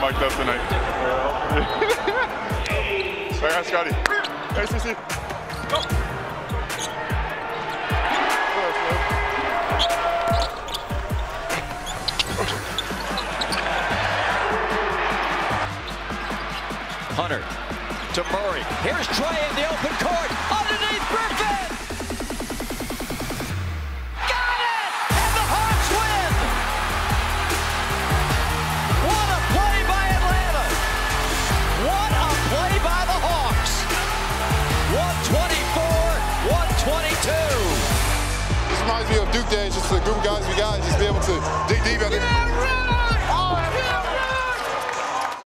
I'm mic'd up tonight. I got Scottie. Hey, CC. Go. Hunter to Murray. Here's Trae in the open court. Reminds me of Duke days, just a group of guys we got just be able to dig.